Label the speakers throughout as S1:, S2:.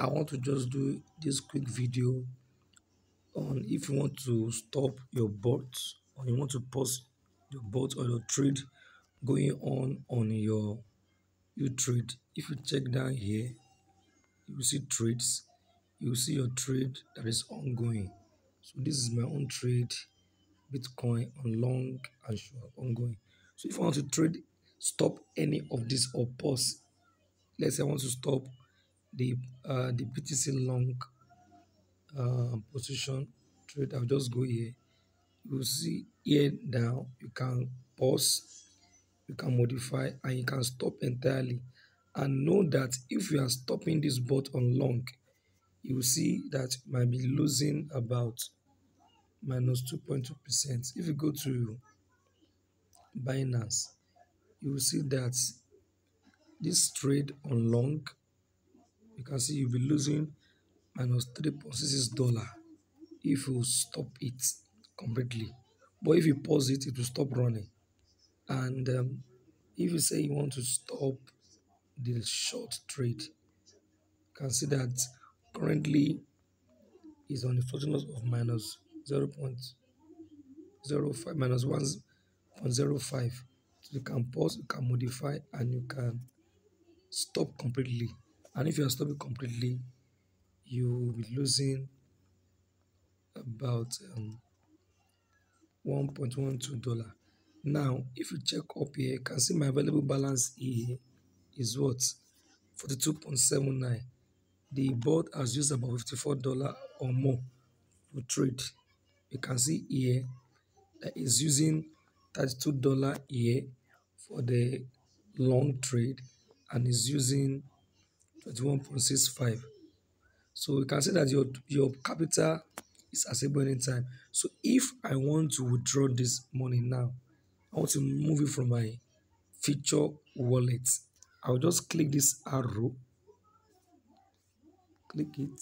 S1: I want to just do this quick video on if you want to stop your bot or you want to pause your bot or your trade going on on your UTRADE. If you check down here you see trades. You see your trade that is ongoing. So this is my own trade bitcoin on long and short ongoing. So if i want to trade stop any of this or pause. Let's say i want to stop the uh the btc long uh, position trade. I'll just go here. You see here now you can pause you can modify and you can stop entirely. And know that if you are stopping this bot on long you will see that you might be losing about minus 2.2 percent. If you go to binance you will see that this trade on long you can see you'll be losing minus 3.66 dollar if you stop it completely. But if you pause it it will stop running. And um, if you say you want to stop the short trade you can see that currently is on the fortune of minus 0.05 minus 1.05 so you can pause you can modify and you can stop completely and if you are stopping completely you will be losing about um, 1.12 dollar. Now if you check up here you can see my available balance here is what? 42.79 the board has used about 54 dollar or more to trade. You can see here that is using 32 dollar here for the long trade and is using 21.65 so you can see that your your capital is accessible anytime. So if i want to withdraw this money now i want to move it from my future wallet. I'll just click this arrow. Click it.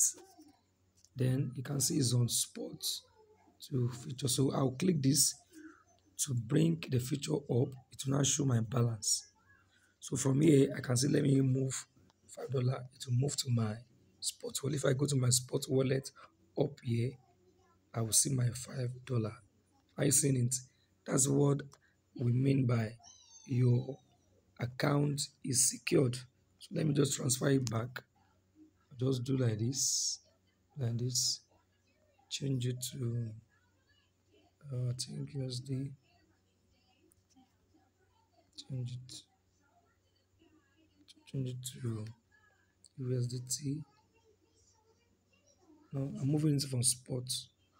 S1: Then you can see it's on spot to future so i'll click this to bring the future up. It will now show my balance. So from here i can see let me move five dollar it will move to my spot wallet. If i go to my spot wallet up here i will see my five dollar. Are you seeing it? That's what we mean by your account is secured. So let me just transfer it back. Just do like this like this. Change it to uh, I think USD change it change it to USDT no I'm moving it from spot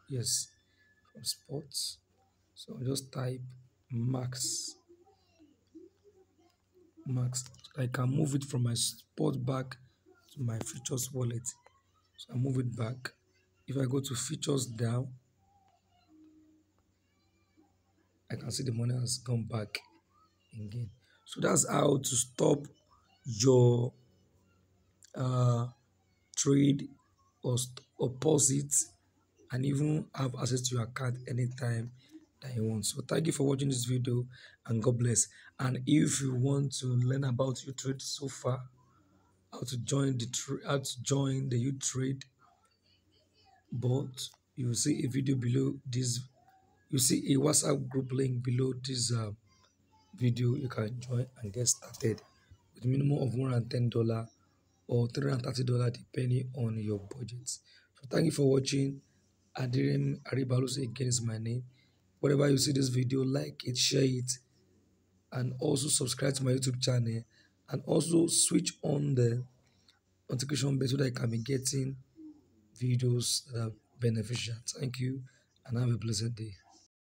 S1: yes from spot so I'll just type max max. I can move it from my spot back to my futures wallet. So I move it back. If I go to futures down I can see the money has gone back again. So that's how to stop your uh trade or, it and even have access to your account anytime that you want. So thank you for watching this video and god bless. And if you want to learn about UTRADE so far how to join the how to join the UTRADE bot you will see a video below this you see a whatsapp group link below this uh, video. You can join and get started. With minimum of 110 dollar or 330 dollar depending on your budget so thank you for watching Aderemi Aribalusi again is my name wherever you see this video like it share it and also subscribe to my youtube channel and also switch on the notification bell so that I can be getting videos that are beneficial. Thank you and have a blessed day.